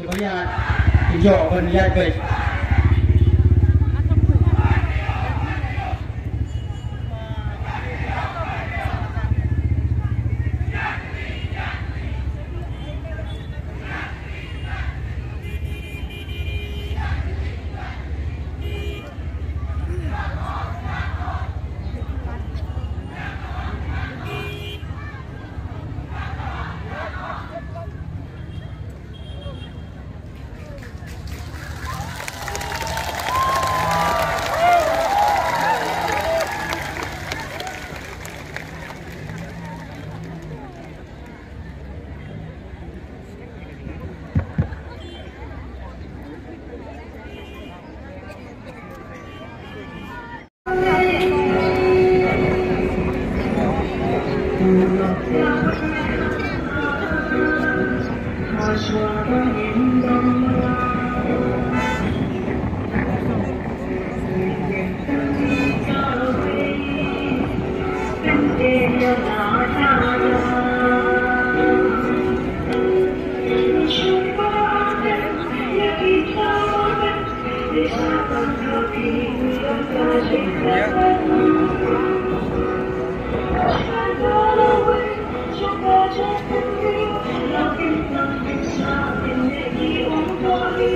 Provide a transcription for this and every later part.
ขอพนุญาตคุณโย่ออนญาตเกิด他是我的领导，带领着大家呀。人生百年又一朝，理想抱负比天高。Đây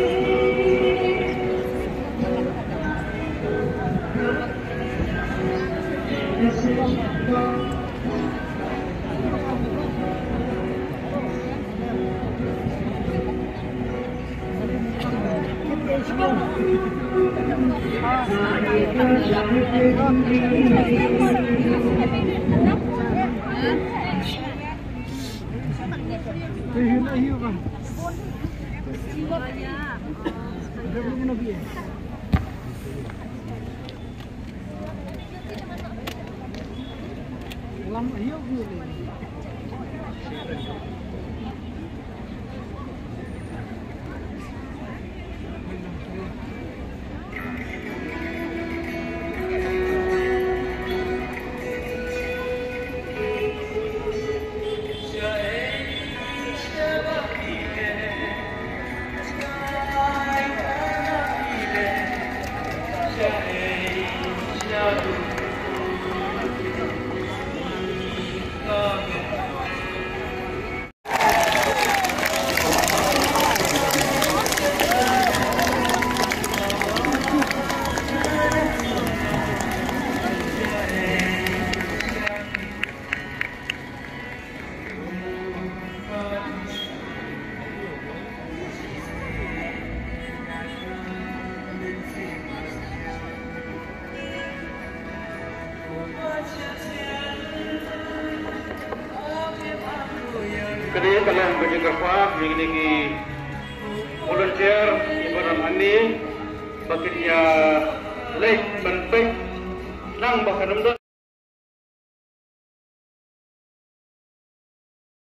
hiếu đây hiếu rồi. Lama, iya, Jadi kalau bagi kerfah mengenai volunteer ibarat ani baginya leh bentuk nang bahkan